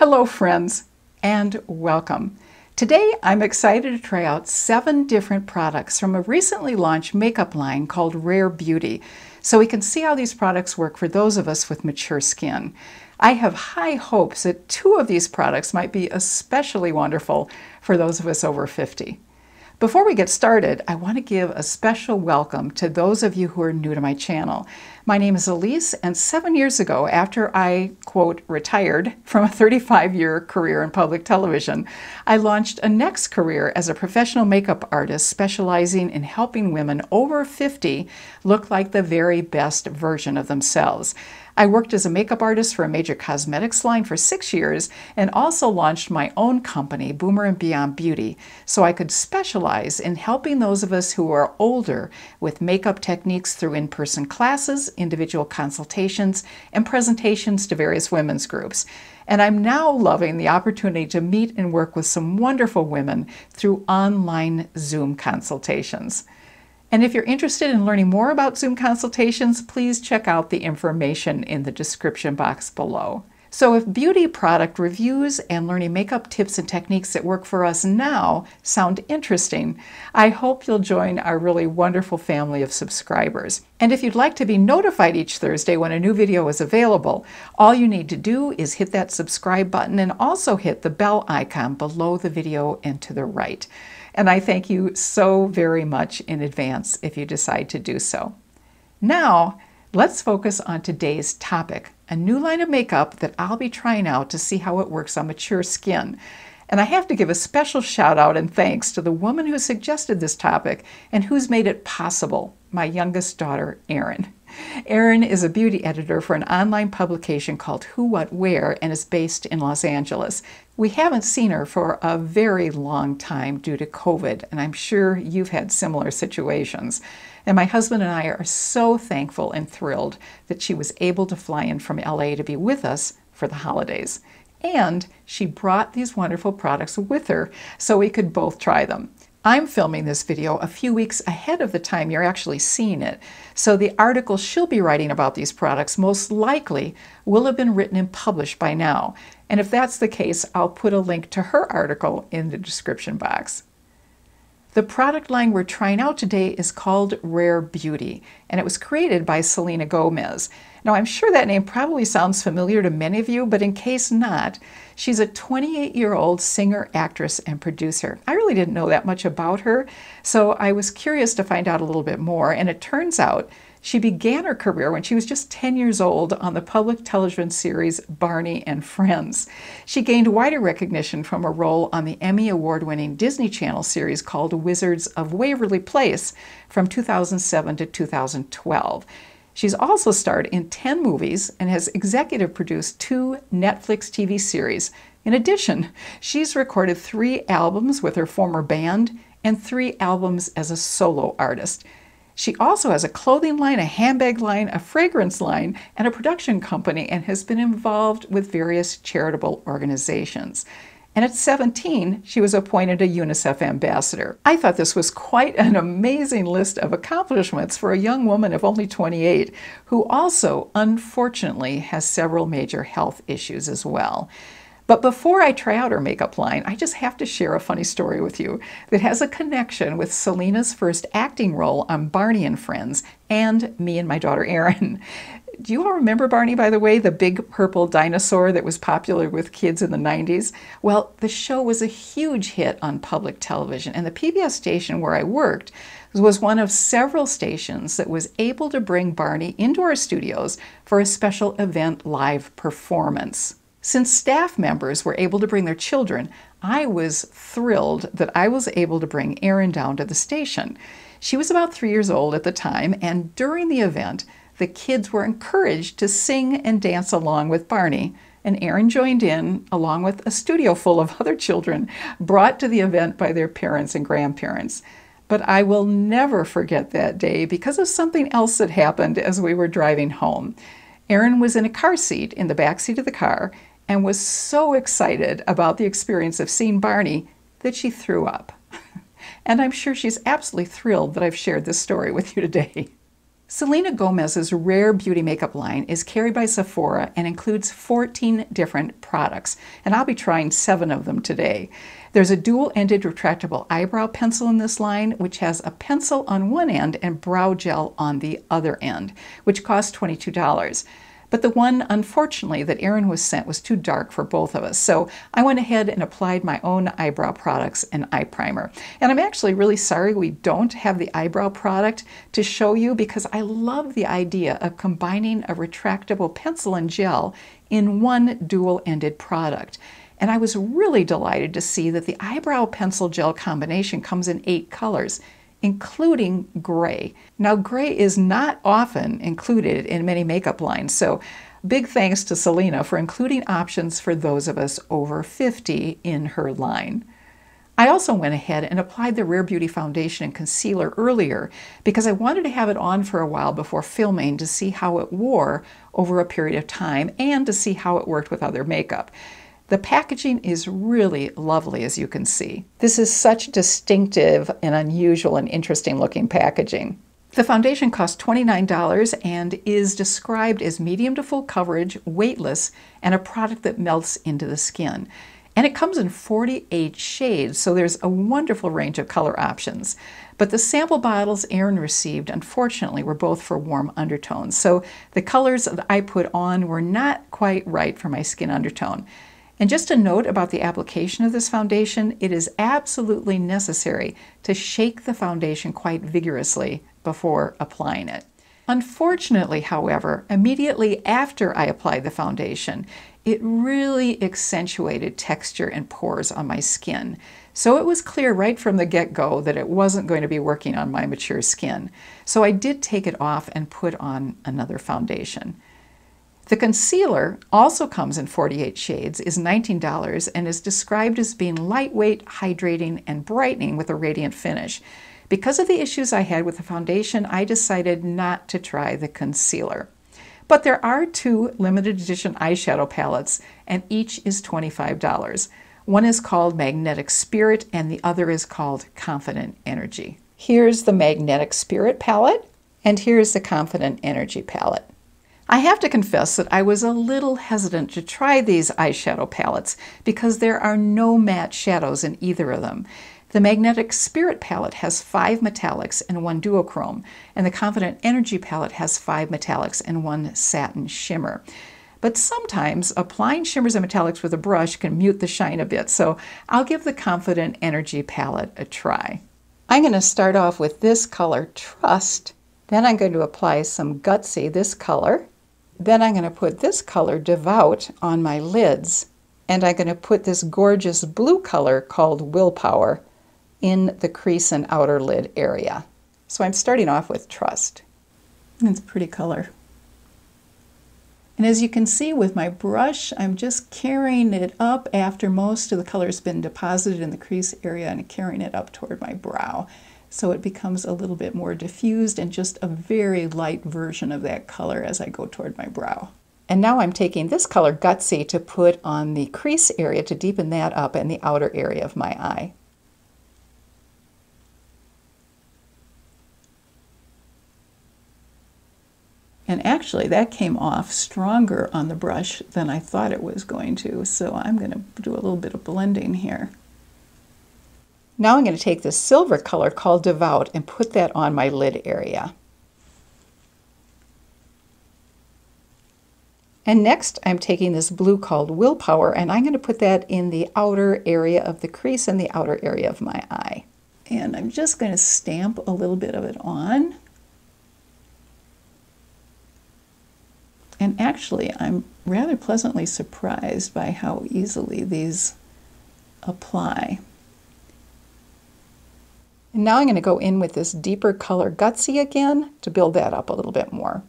Hello, friends, and welcome. Today, I'm excited to try out seven different products from a recently launched makeup line called Rare Beauty, so we can see how these products work for those of us with mature skin. I have high hopes that two of these products might be especially wonderful for those of us over 50. Before we get started, I want to give a special welcome to those of you who are new to my channel. My name is Elise, and seven years ago, after I, quote, retired from a 35 year career in public television, I launched a next career as a professional makeup artist specializing in helping women over 50 look like the very best version of themselves. I worked as a makeup artist for a major cosmetics line for six years and also launched my own company, Boomer and Beyond Beauty, so I could specialize in helping those of us who are older with makeup techniques through in person classes, individual consultations, and presentations to various women's groups. And I'm now loving the opportunity to meet and work with some wonderful women through online Zoom consultations. And if you're interested in learning more about Zoom consultations, please check out the information in the description box below. So if beauty product reviews and learning makeup tips and techniques that work for us now sound interesting, I hope you'll join our really wonderful family of subscribers. And if you'd like to be notified each Thursday when a new video is available, all you need to do is hit that subscribe button and also hit the bell icon below the video and to the right. And I thank you so very much in advance if you decide to do so. Now, let's focus on today's topic a new line of makeup that I'll be trying out to see how it works on mature skin. And I have to give a special shout out and thanks to the woman who suggested this topic and who's made it possible, my youngest daughter, Erin. Erin is a beauty editor for an online publication called Who What Wear and is based in Los Angeles. We haven't seen her for a very long time due to COVID, and I'm sure you've had similar situations. And my husband and I are so thankful and thrilled that she was able to fly in from LA to be with us for the holidays. And she brought these wonderful products with her so we could both try them. I'm filming this video a few weeks ahead of the time you're actually seeing it, so the article she'll be writing about these products most likely will have been written and published by now. And if that's the case, I'll put a link to her article in the description box. The product line we're trying out today is called Rare Beauty, and it was created by Selena Gomez. Now, I'm sure that name probably sounds familiar to many of you, but in case not, she's a 28 year old singer, actress, and producer. I really didn't know that much about her, so I was curious to find out a little bit more, and it turns out she began her career when she was just 10 years old on the public television series Barney and Friends. She gained wider recognition from a role on the Emmy Award winning Disney Channel series called Wizards of Waverly Place from 2007 to 2012. She's also starred in 10 movies and has executive produced two Netflix TV series. In addition, she's recorded three albums with her former band and three albums as a solo artist. She also has a clothing line, a handbag line, a fragrance line, and a production company, and has been involved with various charitable organizations. And at 17, she was appointed a UNICEF ambassador. I thought this was quite an amazing list of accomplishments for a young woman of only 28, who also, unfortunately, has several major health issues as well. But before I try out her makeup line, I just have to share a funny story with you that has a connection with Selena's first acting role on Barney and Friends and me and my daughter Erin. Do you all remember Barney, by the way, the big purple dinosaur that was popular with kids in the 90s? Well, the show was a huge hit on public television, and the PBS station where I worked was one of several stations that was able to bring Barney into our studios for a special event live performance. Since staff members were able to bring their children, I was thrilled that I was able to bring Erin down to the station. She was about three years old at the time, and during the event, the kids were encouraged to sing and dance along with Barney, and Erin joined in along with a studio full of other children brought to the event by their parents and grandparents. But I will never forget that day because of something else that happened as we were driving home. Erin was in a car seat in the back seat of the car, and was so excited about the experience of seeing Barney that she threw up. and I'm sure she's absolutely thrilled that I've shared this story with you today. Selena Gomez's Rare Beauty makeup line is carried by Sephora and includes 14 different products, and I'll be trying seven of them today. There's a dual-ended retractable eyebrow pencil in this line, which has a pencil on one end and brow gel on the other end, which costs $22. But the one, unfortunately, that Erin was sent was too dark for both of us. So I went ahead and applied my own eyebrow products and eye primer. And I'm actually really sorry we don't have the eyebrow product to show you because I love the idea of combining a retractable pencil and gel in one dual-ended product. And I was really delighted to see that the eyebrow pencil gel combination comes in eight colors including gray. Now, gray is not often included in many makeup lines, so big thanks to Selena for including options for those of us over 50 in her line. I also went ahead and applied the Rare Beauty foundation and concealer earlier because I wanted to have it on for a while before filming to see how it wore over a period of time and to see how it worked with other makeup. The packaging is really lovely, as you can see. This is such distinctive and unusual and interesting looking packaging. The foundation costs $29 and is described as medium to full coverage, weightless, and a product that melts into the skin. And it comes in 48 shades, so there's a wonderful range of color options. But the sample bottles Erin received, unfortunately, were both for warm undertones. So the colors that I put on were not quite right for my skin undertone. And just a note about the application of this foundation, it is absolutely necessary to shake the foundation quite vigorously before applying it. Unfortunately, however, immediately after I applied the foundation, it really accentuated texture and pores on my skin. So it was clear right from the get-go that it wasn't going to be working on my mature skin. So I did take it off and put on another foundation. The concealer also comes in 48 shades, is $19, and is described as being lightweight, hydrating, and brightening with a radiant finish. Because of the issues I had with the foundation, I decided not to try the concealer. But there are two limited edition eyeshadow palettes, and each is $25. One is called Magnetic Spirit, and the other is called Confident Energy. Here's the Magnetic Spirit palette, and here's the Confident Energy palette. I have to confess that I was a little hesitant to try these eyeshadow palettes because there are no matte shadows in either of them. The Magnetic Spirit palette has five metallics and one duochrome, and the Confident Energy palette has five metallics and one satin shimmer. But sometimes applying shimmers and metallics with a brush can mute the shine a bit, so I'll give the Confident Energy palette a try. I'm going to start off with this color, Trust. Then I'm going to apply some Gutsy, this color. Then I'm going to put this color, Devout, on my lids. And I'm going to put this gorgeous blue color called Willpower in the crease and outer lid area. So I'm starting off with Trust. It's a pretty color. And as you can see with my brush, I'm just carrying it up after most of the color has been deposited in the crease area and carrying it up toward my brow so it becomes a little bit more diffused and just a very light version of that color as I go toward my brow. And now I'm taking this color Gutsy to put on the crease area to deepen that up in the outer area of my eye. And actually that came off stronger on the brush than I thought it was going to, so I'm going to do a little bit of blending here. Now I'm going to take this silver color called Devout and put that on my lid area. And next I'm taking this blue called Willpower and I'm going to put that in the outer area of the crease and the outer area of my eye. And I'm just going to stamp a little bit of it on. And actually I'm rather pleasantly surprised by how easily these apply. And now I'm going to go in with this deeper color Gutsy again to build that up a little bit more.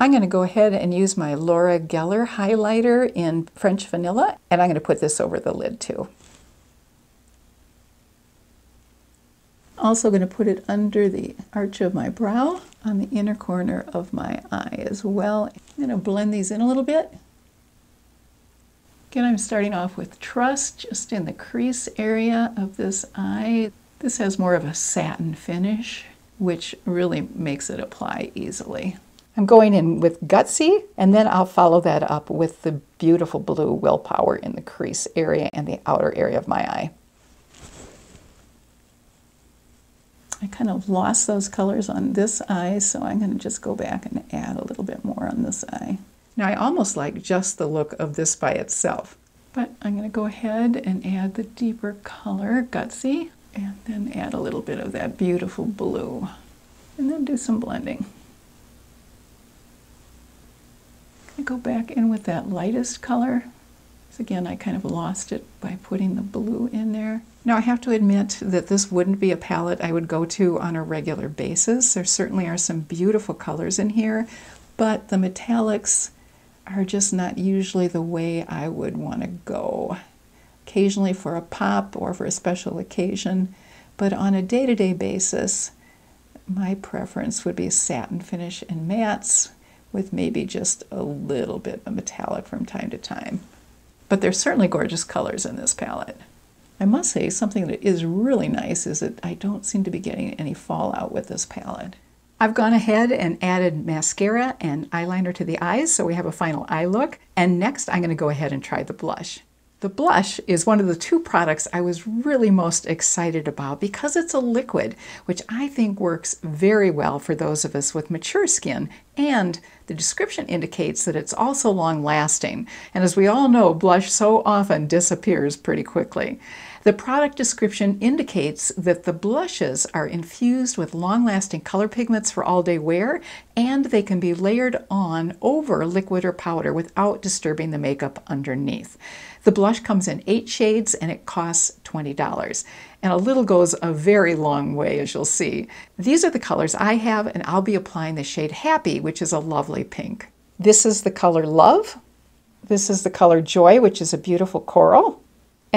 I'm going to go ahead and use my Laura Geller highlighter in French Vanilla, and I'm going to put this over the lid too. Also going to put it under the arch of my brow on the inner corner of my eye as well. I'm going to blend these in a little bit. Again, I'm starting off with Trust just in the crease area of this eye. This has more of a satin finish, which really makes it apply easily. I'm going in with Gutsy, and then I'll follow that up with the beautiful blue Willpower in the crease area and the outer area of my eye. I kind of lost those colors on this eye, so I'm going to just go back and add a little bit more on this eye. Now I almost like just the look of this by itself, but I'm going to go ahead and add the deeper color, Gutsy, and then add a little bit of that beautiful blue, and then do some blending. I go back in with that lightest color. So again, I kind of lost it by putting the blue in there. Now I have to admit that this wouldn't be a palette I would go to on a regular basis. There certainly are some beautiful colors in here, but the metallics are just not usually the way I would want to go. Occasionally for a pop or for a special occasion, but on a day-to-day basis, my preference would be satin finish and mattes with maybe just a little bit of metallic from time to time. But there's certainly gorgeous colors in this palette. I must say something that is really nice is that I don't seem to be getting any fallout with this palette. I've gone ahead and added mascara and eyeliner to the eyes so we have a final eye look. And next I'm going to go ahead and try the blush. The blush is one of the two products I was really most excited about because it's a liquid, which I think works very well for those of us with mature skin, and the description indicates that it's also long lasting. And as we all know, blush so often disappears pretty quickly. The product description indicates that the blushes are infused with long-lasting color pigments for all-day wear, and they can be layered on over liquid or powder without disturbing the makeup underneath. The blush comes in eight shades and it costs $20. And a little goes a very long way, as you'll see. These are the colors I have, and I'll be applying the shade Happy, which is a lovely pink. This is the color Love. This is the color Joy, which is a beautiful coral.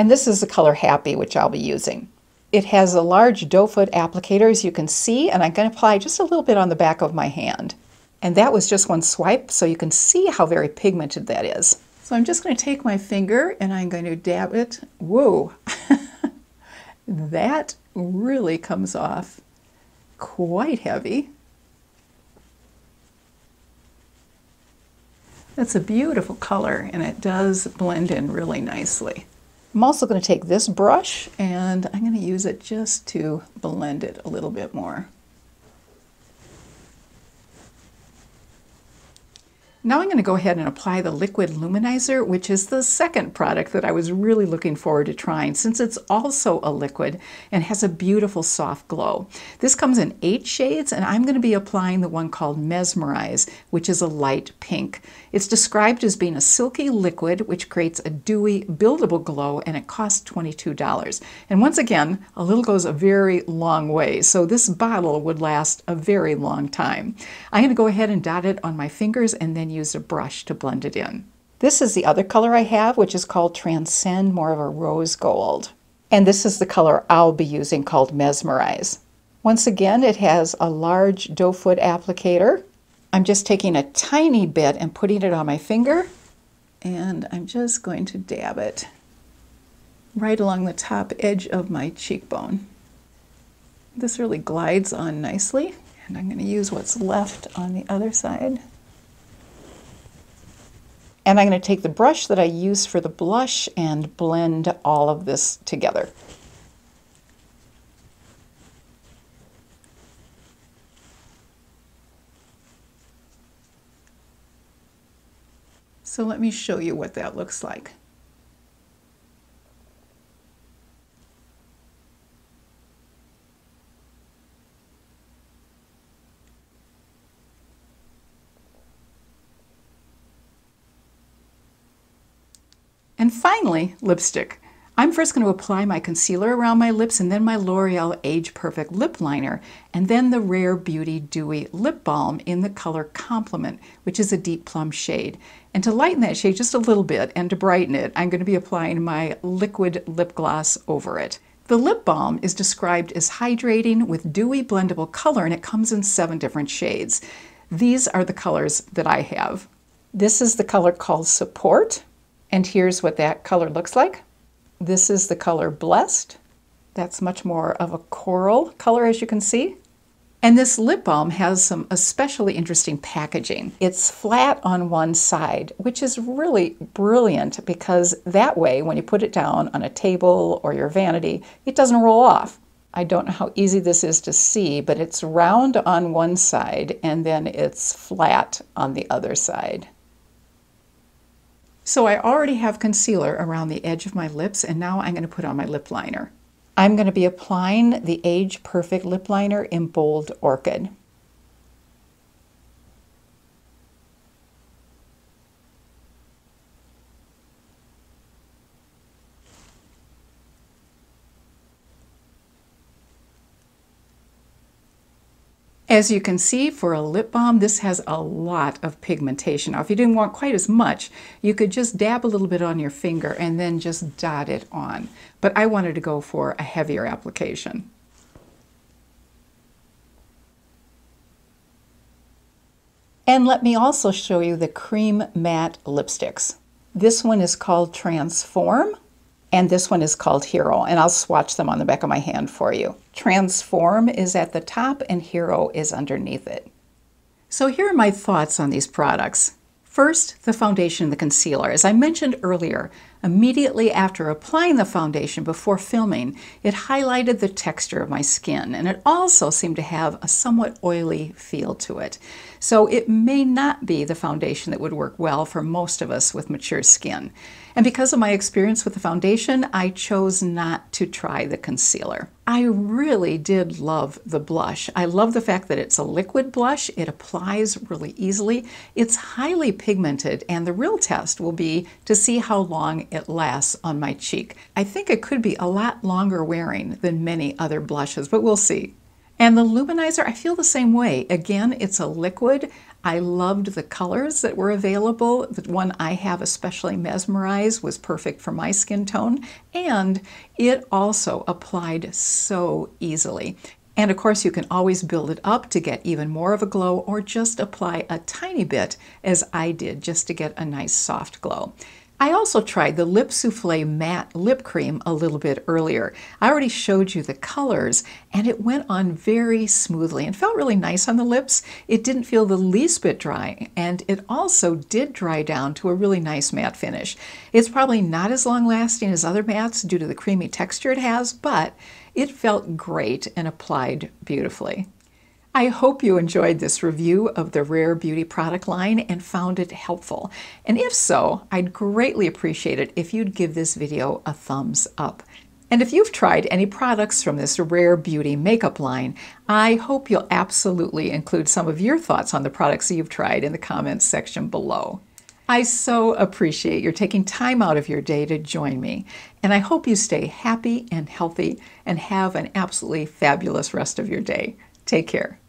And this is the color Happy, which I'll be using. It has a large doe foot applicator, as you can see, and I'm going to apply just a little bit on the back of my hand. And that was just one swipe, so you can see how very pigmented that is. So I'm just going to take my finger and I'm going to dab it. Whoa! that really comes off quite heavy. That's a beautiful color and it does blend in really nicely. I'm also going to take this brush and I'm going to use it just to blend it a little bit more. Now I'm going to go ahead and apply the liquid luminizer, which is the second product that I was really looking forward to trying since it's also a liquid and has a beautiful soft glow. This comes in eight shades and I'm going to be applying the one called Mesmerize, which is a light pink. It's described as being a silky liquid which creates a dewy, buildable glow and it costs $22. And once again, a little goes a very long way, so this bottle would last a very long time. I'm going to go ahead and dot it on my fingers and then use a brush to blend it in. This is the other color I have, which is called Transcend, more of a rose gold. And this is the color I'll be using called Mesmerize. Once again, it has a large doe foot applicator. I'm just taking a tiny bit and putting it on my finger, and I'm just going to dab it right along the top edge of my cheekbone. This really glides on nicely, and I'm going to use what's left on the other side. And I'm going to take the brush that I used for the blush and blend all of this together. So let me show you what that looks like. And finally, lipstick. I'm first going to apply my concealer around my lips and then my L'Oreal Age Perfect Lip Liner and then the Rare Beauty Dewy Lip Balm in the color Compliment, which is a deep plum shade. And to lighten that shade just a little bit and to brighten it, I'm going to be applying my liquid lip gloss over it. The lip balm is described as hydrating with dewy blendable color and it comes in seven different shades. These are the colors that I have. This is the color called Support. And here's what that color looks like. This is the color Blessed. That's much more of a coral color, as you can see. And this lip balm has some especially interesting packaging. It's flat on one side, which is really brilliant because that way, when you put it down on a table or your vanity, it doesn't roll off. I don't know how easy this is to see, but it's round on one side and then it's flat on the other side. So I already have concealer around the edge of my lips and now I'm going to put on my lip liner. I'm going to be applying the Age Perfect Lip Liner in Bold Orchid. As you can see, for a lip balm, this has a lot of pigmentation. Now, if you didn't want quite as much, you could just dab a little bit on your finger and then just dot it on. But I wanted to go for a heavier application. And let me also show you the Cream Matte Lipsticks. This one is called Transform and this one is called Hero, and I'll swatch them on the back of my hand for you. Transform is at the top and Hero is underneath it. So here are my thoughts on these products. First, the foundation and the concealer. As I mentioned earlier, immediately after applying the foundation before filming, it highlighted the texture of my skin and it also seemed to have a somewhat oily feel to it. So it may not be the foundation that would work well for most of us with mature skin. And because of my experience with the foundation, I chose not to try the concealer. I really did love the blush. I love the fact that it's a liquid blush. It applies really easily. It's highly pigmented, and the real test will be to see how long it lasts on my cheek. I think it could be a lot longer wearing than many other blushes, but we'll see. And the luminizer, I feel the same way. Again, it's a liquid. I loved the colors that were available. The one I have especially mesmerized was perfect for my skin tone, and it also applied so easily. And of course, you can always build it up to get even more of a glow or just apply a tiny bit as I did just to get a nice soft glow. I also tried the Lip Souffle Matte Lip Cream a little bit earlier. I already showed you the colors and it went on very smoothly and felt really nice on the lips. It didn't feel the least bit dry and it also did dry down to a really nice matte finish. It's probably not as long lasting as other mattes due to the creamy texture it has, but it felt great and applied beautifully. I hope you enjoyed this review of the Rare Beauty product line and found it helpful. And if so, I'd greatly appreciate it if you'd give this video a thumbs up. And if you've tried any products from this Rare Beauty makeup line, I hope you'll absolutely include some of your thoughts on the products you've tried in the comments section below. I so appreciate your taking time out of your day to join me, and I hope you stay happy and healthy and have an absolutely fabulous rest of your day. Take care.